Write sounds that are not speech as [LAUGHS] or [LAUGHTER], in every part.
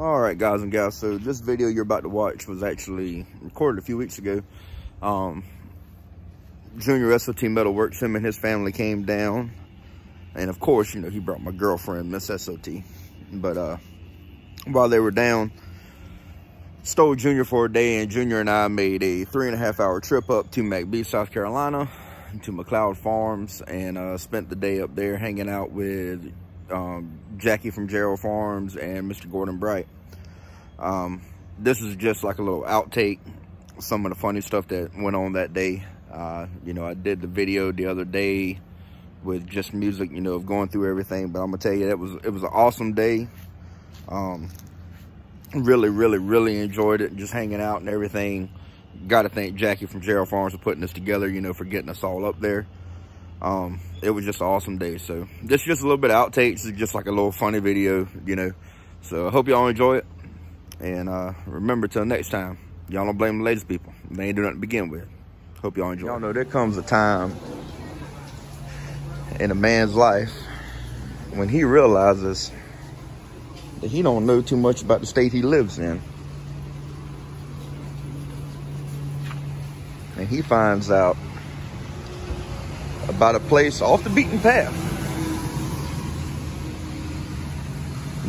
All right, guys and gals. So this video you're about to watch was actually recorded a few weeks ago. Um, Junior SOT Metal Works, him and his family came down. And of course, you know, he brought my girlfriend, Miss SOT. But uh, while they were down, stole Junior for a day. And Junior and I made a three and a half hour trip up to McBee, South Carolina, to McLeod Farms. And uh, spent the day up there hanging out with um, Jackie from Gerrald Farms and Mr. Gordon Bright. Um, this is just like a little outtake, some of the funny stuff that went on that day. Uh, you know, I did the video the other day with just music, you know, of going through everything. But I'm gonna tell you, that was it was an awesome day. Um, really, really, really enjoyed it, just hanging out and everything. Got to thank Jackie from Gerrald Farms for putting this together, you know, for getting us all up there um it was just an awesome day. So this just a little bit of outtakes just like a little funny video you know. So i hope y'all enjoy it. And uh remember till next time y'all don't blame the ladies people. They ain't do nothing to begin with. Hope y'all enjoy y'all know there comes a time in a man's life when he realizes that he don't know too much about the state he lives in. And he finds out about a place off the beaten path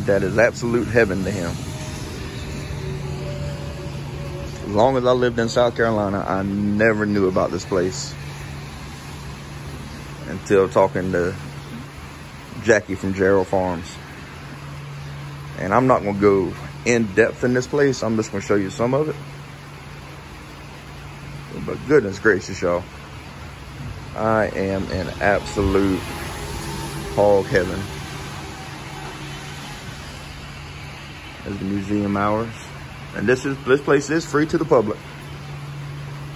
that is absolute heaven to him. As long as I lived in South Carolina, I never knew about this place until talking to Jackie from Gerrald Farms. And I'm not to go in depth in this place. I'm just to show you some of it. But goodness gracious, y'all. I am in absolute hog heaven. There's the museum hours. And this is this place is free to the public.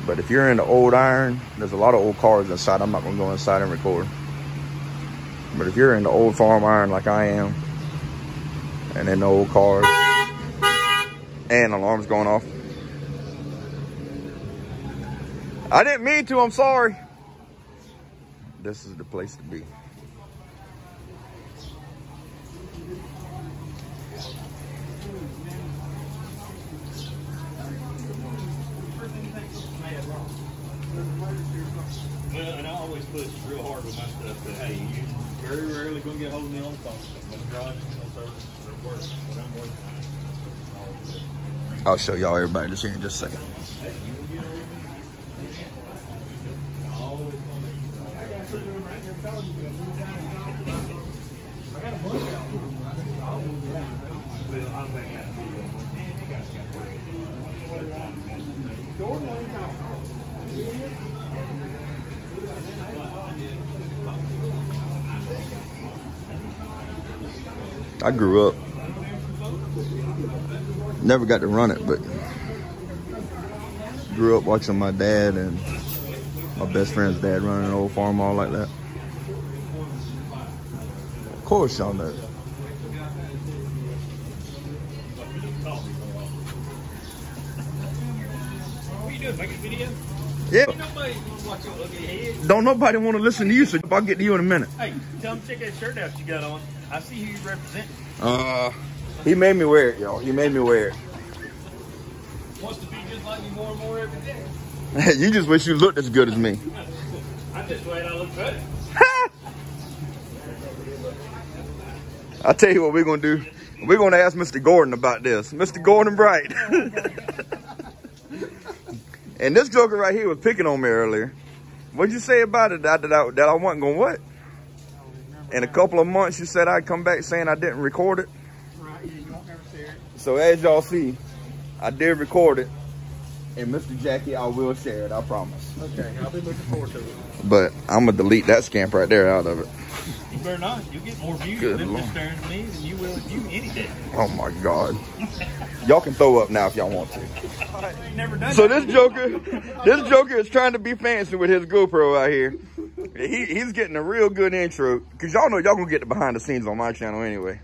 But if you're in the old iron, there's a lot of old cars inside. I'm not gonna go inside and record. But if you're in the old farm iron like I am, and in the old cars, and alarms going off. I didn't mean to, I'm sorry this is the place to be. Well, and I always push real hard with my stuff that hey, you very rarely gonna get hold of me on the phone. Drive, no service, no work, but I'm working. I'll show y'all everybody this here in just a second. I grew up. Never got to run it, but grew up watching my dad and my best friend's dad running an old farm all like that. Of course y'all know. What are you doing? Making a video? Yeah. Nobody gonna watch your ugly head. Don't nobody want to listen to you, so I'll get to you in a minute. Hey, tell them check that shirt out you got on. I see who you represent. Uh, he made me wear it, y'all. He made me wear it. Wants to be just like me more and more every day. [LAUGHS] you just wish you looked as good as me. I'm just glad I look better. [LAUGHS] I'll tell you what we're gonna do. We're gonna ask Mr. Gordon about this. Mr. Gordon Bright. [LAUGHS] and this joker right here was picking on me earlier. What'd you say about it? That, that, I, that I wasn't going what? In a couple of months, you said I'd come back saying I didn't record it. Right, you won't ever share it. So as y'all see, I did record it. And Mr. Jackie, I will share it, I promise. Okay, I'll be looking forward to it. But I'm gonna delete that scamp right there out of it. Better not. You'll get more views Good them Lord. staring at me than you will if you any day. Oh my God. Y'all can throw up now if y'all want to. So this Joker, this Joker is trying to be fancy with his GoPro out here. He, he's getting a real good intro. Cause y'all know y'all gonna get the behind the scenes on my channel anyway.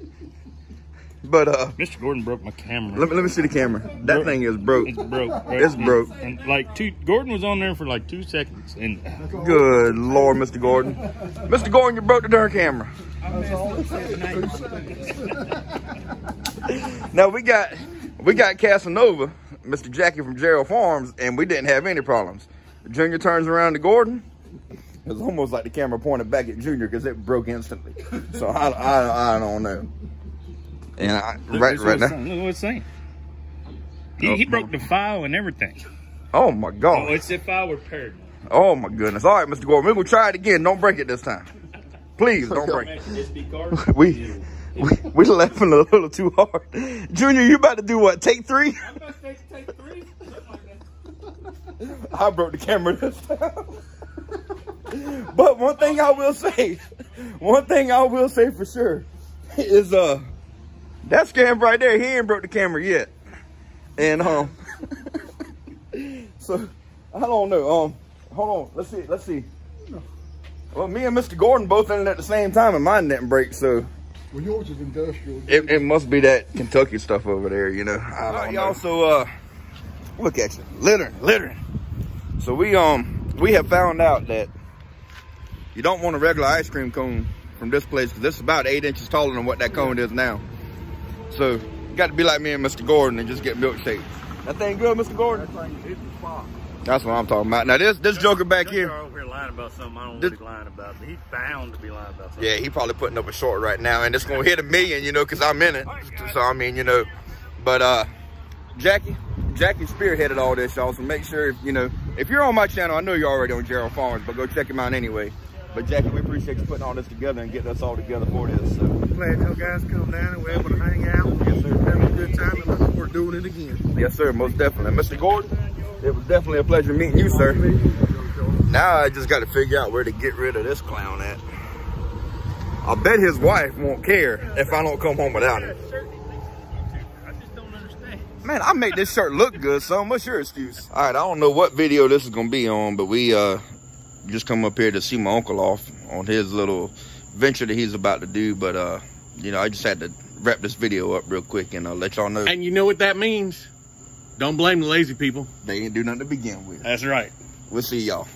But uh, Mr. Gordon broke my camera. let me, let me see the camera. That Bro- thing is broke. It's broke. right? It's broke. And like two, Gordon was on there for like two seconds, and Good Lord, Mr. Gordon. Mr. Gordon, you broke the darn camera. now we got we got Casanova, Mr. Jackie from Gerrald Farms, and we didn't have any problems. Junior turns around to Gordon. It was almost like the camera pointed back at Junior because it broke instantly. So I, I, I don't know. And I, right, right now. Look what it's saying. He, Oh, he broke the file and everything. Oh my God. Oh, it's if I repaired. Oh my goodness. All right, Mr. Gordon, we're gonna try it again. Don't break it this time. Please don't break it. [LAUGHS] We we we laughing a little too hard. Junior, you about to do what? Take three? I'm about to take, take three. Something like that. I broke the camera this time. but one thing I will say, one thing I will say for sure is uh that scam right there, he ain't broke the camera yet. And um so I don't know. Um hold on, let's see, let's see. Well, me and Mr. Gordon both in it at the same time and mine didn't break, so Well, yours is industrial. it, it must be that Kentucky stuff over there, you know. All right, y'all. So, uh, look at you, littering, littering. So we um we have found out that you don't want a regular ice cream cone from this place because this is about eight inches taller than what that cone is now. So you got to be like me and Mr. Gordon and just get milkshake. That thing good, Mr. Gordon? That's what I'm talking about. Now this this joker back You're here. over here lying about something I don't know This- he's lying about. He's bound to be lying about something. Yeah, he probably putting up a short right now, and it's gonna hit a million, you know, cause I'm in it. So I mean, you know, but uh, Jackie, Jackie spearheaded all this, y'all. So make sure, you know, if you're on my channel, I know you're already on Gerrald Farms, but go check him out anyway. But Jackie, we appreciate you putting all this together and getting us all together for this. So Glad you guys come down and we're able to hang out. Yes, sir. Having a good time and looking forward to doing it again. yes, sir, most definitely, Mr. Gordon. It was definitely a pleasure meeting you, sir. Now I just got to figure out where to get rid of this clown at. I bet his wife won't care if I don't come home without him. I just don't understand. Man, I make this shirt look good, son. What's your excuse? All right, I don't know what video this is gonna be on, but we uh just come up here to see my uncle off on his little venture that he's about to do. But uh, you know, I just had to wrap this video up real quick and uh, let y'all know And you know what that means? Don't blame the lazy people. they didn't do nothing to begin with. That's right. We'll see y'all.